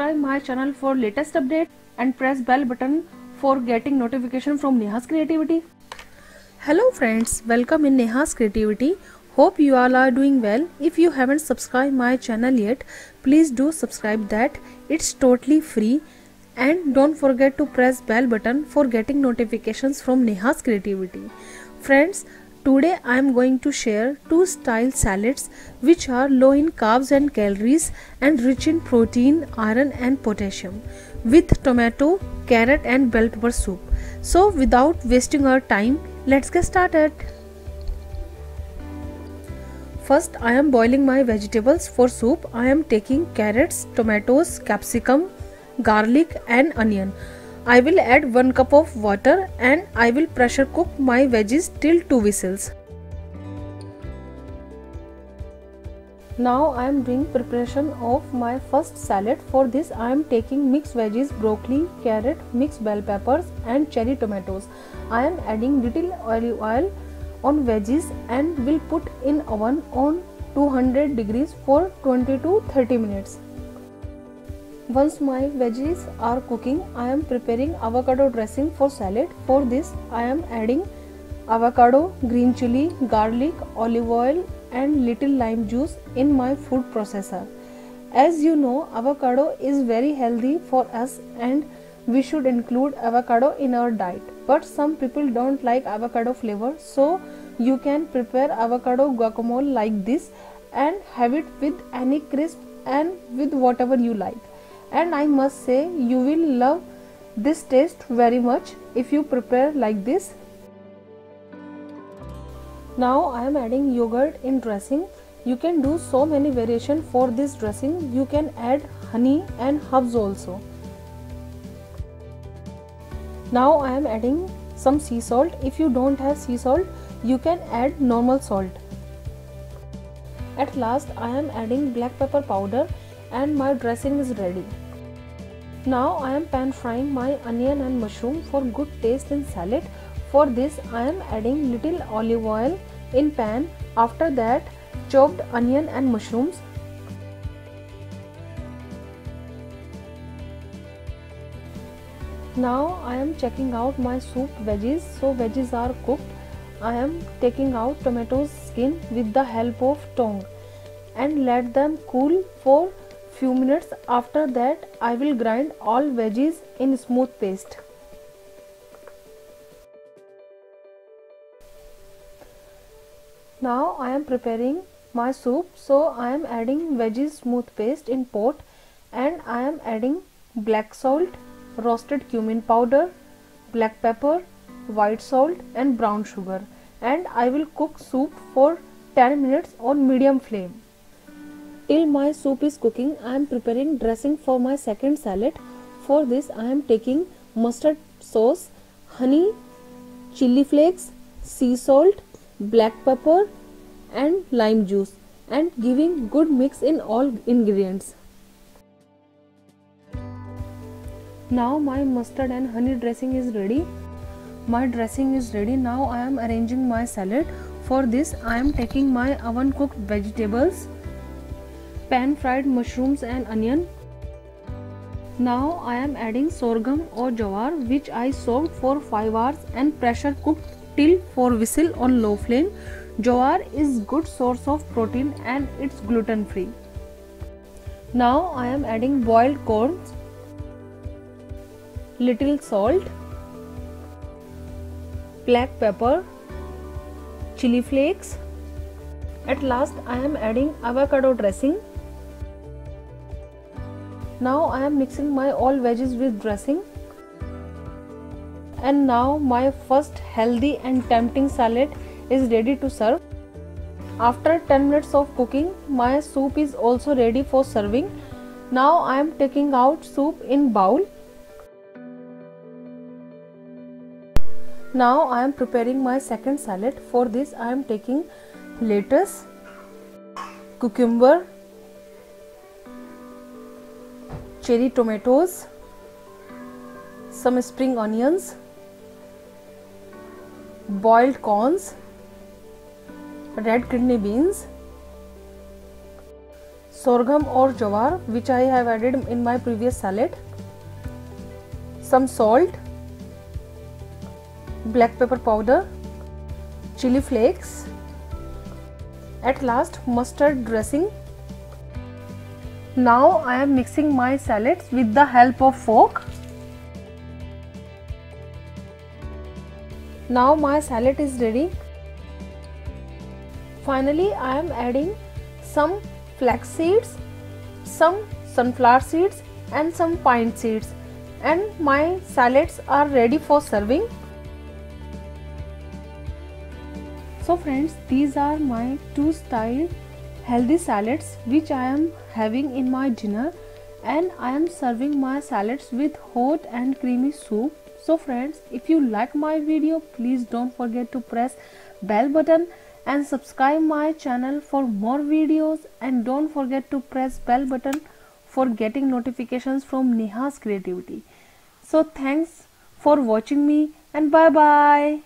subscribe my channel for latest update and press bell button for getting notification from Neha's Creativity. Hello friends, welcome in Neha's Creativity. Hope you all are doing well. If you haven't subscribed my channel yet, please do subscribe that. It's totally free and don't forget to press bell button for getting notifications from Neha's Creativity. Friends, Today I am going to share two style salads which are low in carbs and calories and rich in protein, iron and potassium with tomato, carrot and bell pepper soup. So without wasting our time, let's get started. First I am boiling my vegetables for soup. I am taking carrots, tomatoes, capsicum, garlic and onion. I will add 1 cup of water and I will pressure cook my veggies till 2 whistles. Now I am doing preparation of my first salad. For this I am taking mixed veggies, broccoli, carrot, mixed bell peppers and cherry tomatoes. I am adding little olive oil on veggies and will put in oven on 200 degrees for 20 to 30 minutes. Once my veggies are cooking, I am preparing avocado dressing for salad. For this, I am adding avocado, green chili, garlic, olive oil and little lime juice in my food processor. As you know, avocado is very healthy for us and we should include avocado in our diet. But some people don't like avocado flavor, so you can prepare avocado guacamole like this and have it with any crisp and with whatever you like and I must say you will love this taste very much if you prepare like this. Now I am adding yogurt in dressing. You can do so many variation for this dressing. You can add honey and herbs also. Now I am adding some sea salt. If you don't have sea salt, you can add normal salt. At last I am adding black pepper powder and my dressing is ready. Now I am pan frying my onion and mushroom for good taste in salad. For this I am adding little olive oil in pan. After that chopped onion and mushrooms. Now I am checking out my soup veggies. So veggies are cooked. I am taking out tomatoes skin with the help of tongue and let them cool for few minutes after that I will grind all veggies in smooth paste. Now I am preparing my soup so I am adding veggies smooth paste in pot and I am adding black salt, roasted cumin powder, black pepper, white salt and brown sugar and I will cook soup for 10 minutes on medium flame. Till my soup is cooking, I am preparing dressing for my second salad. For this, I am taking mustard sauce, honey, chili flakes, sea salt, black pepper and lime juice and giving good mix in all ingredients. Now my mustard and honey dressing is ready. My dressing is ready. Now I am arranging my salad. For this I am taking my oven cooked vegetables pan fried mushrooms and onion. Now I am adding sorghum or jowar which I soaked for 5 hours and pressure cooked till 4 whistle on low flame. Jowar is good source of protein and it's gluten free. Now I am adding boiled corns, little salt, black pepper, chili flakes. At last I am adding avocado dressing. Now I am mixing my all veggies with dressing. And now my first healthy and tempting salad is ready to serve. After 10 minutes of cooking, my soup is also ready for serving. Now I am taking out soup in bowl. Now I am preparing my second salad. For this I am taking lettuce, cucumber, cherry tomatoes, some spring onions, boiled corns, red kidney beans, sorghum or jowar which I have added in my previous salad some salt black pepper powder chili flakes at last mustard dressing now I am mixing my salads with the help of fork. Now my salad is ready. Finally I am adding some flax seeds some sunflower seeds and some pine seeds. And my salads are ready for serving. So friends these are my two style healthy salads which I am having in my dinner and I am serving my salads with hot and creamy soup. So friends if you like my video please don't forget to press bell button and subscribe my channel for more videos. And don't forget to press bell button for getting notifications from Neha's creativity. So thanks for watching me and bye bye